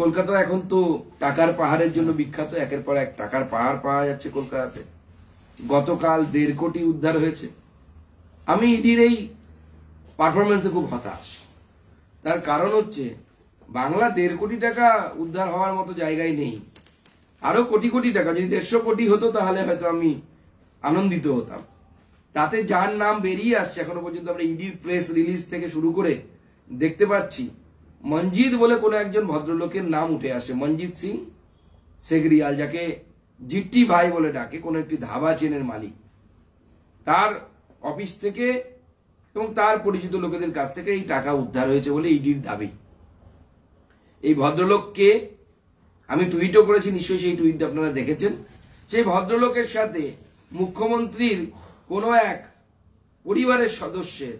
কলকাতা এখন তো টাকার পাহাড়ের জন্য বিখ্যাত, একের পর এক টাকার পাহাড় পাওয়া যাচ্ছে কলকাতাতে। গতকাল দেড় কোটি উদ্ধার হয়েছে। আমি ইডির এই পারফরমেন্সে খুব হতাশ। তার কারণ হচ্ছে, বাংলা দেড় কোটি টাকা উদ্ধার হওয়ার মতো জায়গায় নেই। আরও কোটি কোটি টাকা, যদি দেড়শো কোটি হতো তাহলে হয়তো আমি আনন্দিত হতাম। তাতে যার নাম বেরিয়ে আসছে, এখনও পর্যন্ত আমরা ইডির প্রেস রিলিজ থেকে শুরু করে দেখতে পাচ্ছি মঞ্জিত বলে কোনো একজন ভদ্রলোকের নাম উঠে আসে। মঞ্জিত সিং সেগরিয়াল, যাকে জিট্টি ভাই বলে ডাকে, কোনো একটি ধাবা চেনের মালিক। তার অফিস থেকে এবং তার পরিচিত লোকেদের কাছ থেকে এই টাকা উদ্ধার হয়েছে বলে ইডির দাবি। এই ভদ্রলোককে আমি টুইটও করেছি, নিশ্চয়ই সেই টুইটটা আপনারা দেখেছেন। সেই ভদ্রলোকের সাথে মুখ্যমন্ত্রীর কোনো এক পরিবারের সদস্যের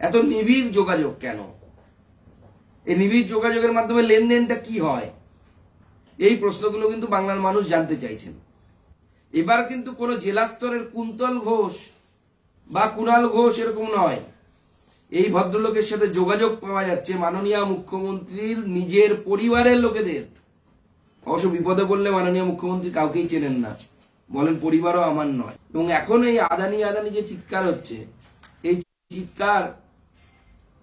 এত নিবিড় যোগাযোগ কেন? এই নিবিড় যোগাযোগের মাধ্যমে লেনদেনটা কি হয়? এই প্রশ্নগুলো কিন্তু বাংলার মানুষ জানতে চাইছেন। এবার কিন্তু কোনো জেলা স্তরের কুন্তল ঘোষ বা কুণাল ঘোষ এরকম নয়। এই ভদ্রলোকের সাথে যোগাযোগ পাওয়া যাচ্ছে মাননীয় মুখ্যমন্ত্রীর নিজের পরিবারের লোকেদের। অবশ্য বিপদে পড়লে মাননীয় মুখ্যমন্ত্রী কাউকেই চেনেন না। বলেন, পরিবারও আমার নয়। এবং এখন এই আদানি আদানি যে চিৎকার হচ্ছে, এই চিৎকার,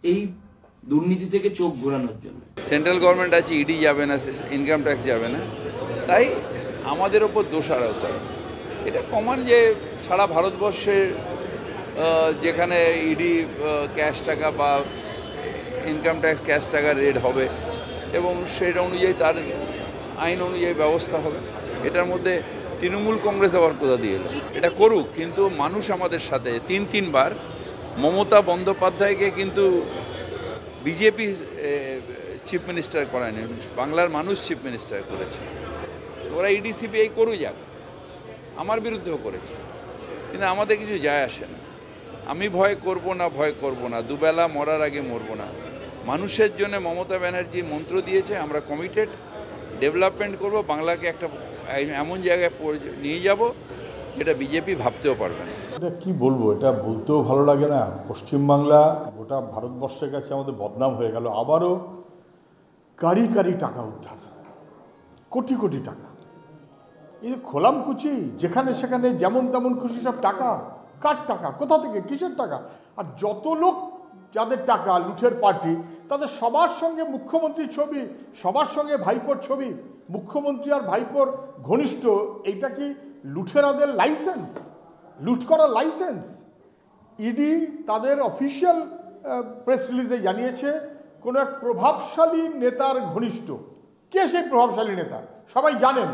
এই দুর্নীতি থেকে চোখ ঘোরানোর জন্য। সেন্ট্রাল গভর্নমেন্ট আছে ইডি যাবে না ইনকাম ট্যাক্স যাবে না। তাই আমাদের ওপর দোষারোপ করে। এটা কমন যে সারা ভারতবর্ষের যেখানে ইডি ক্যাশ টাকা বা ইনকাম ট্যাক্স ক্যাশ টাকা রেড হবে এবং সেটা অনুযায়ী তার আইন অনুযায়ী ব্যবস্থা হবে। এটার মধ্যে তৃণমূল কংগ্রেস আবার কোথা দিয়ে এলো? এটা করুক, কিন্তু মানুষ আমাদের সাথে। তিন তিনবার মমতা বন্দ্যোপাধ্যায়কে কিন্তু বিজেপি চিফ মিনিস্টার করায়নি বাংলার মানুষ চিফ মিনিস্টার করেছে। ওরা ইডি সিবিআই করুক যাক, আমার বিরুদ্ধেও করেছে, কিন্তু আমাদের কিছু যায় আসে না। আমি ভয় করব না, ভয় করব না, দুবেলা মরার আগে মরব না। মানুষের জন্য মমতা ব্যানার্জি মন্ত্র দিয়েছে, আমরা কমিটেড ডেভেলপমেন্ট করব, বাংলাকে একটা, এমন জায়গায় নিয়ে যাব যেটা বিজেপি ভাবতেও পারবে না। এটা কি বলব? এটা বলতেও ভালো লাগে না। পশ্চিমবাংলা গোটা ভারতবর্ষের কাছে আমাদের বদনাম হয়ে গেল। আবারও কারি কারি টাকা উদ্ধার। কোটি কোটি টাকা। এই যে খোলামকুচি, যেখানে সেখানে যেমন তেমন খুশি সব টাকা। কার টাকা? কোথা থেকে? কিসের টাকা? আর যত লোক যাদের টাকা, লুঠের পার্টি তাদের সবার সঙ্গে মুখ্যমন্ত্রীর ছবি, সবার সঙ্গে ভাইপোর ছবি, মুখ্যমন্ত্রী আর ভাইপোর ঘনিষ্ঠ, এইটা কি লুঠেরাদের লাইসেন্স লুট করার লাইসেন্স ইডি তাদের অফিসিয়াল প্রেস রিলিজে জানিয়েছে, কোনো এক প্রভাবশালী নেতার ঘনিষ্ঠ। কে সেই প্রভাবশালী নেতা? সবাই জানেন।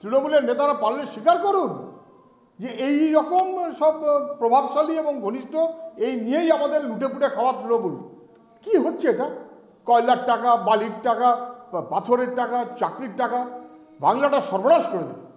তৃণমূলের নেতারা পারলে স্বীকার করুন যে এই রকম সব প্রভাবশালী এবং ঘনিষ্ঠ, এই নিয়েই আমাদের লুটে পুটে খাওয়া তৃণমূল। কি হচ্ছে এটা? কয়লার টাকা, বালির টাকা, পাথরের টাকা, চাকরির টাকা, বাংলাটা সর্বনাশ করে দেবে।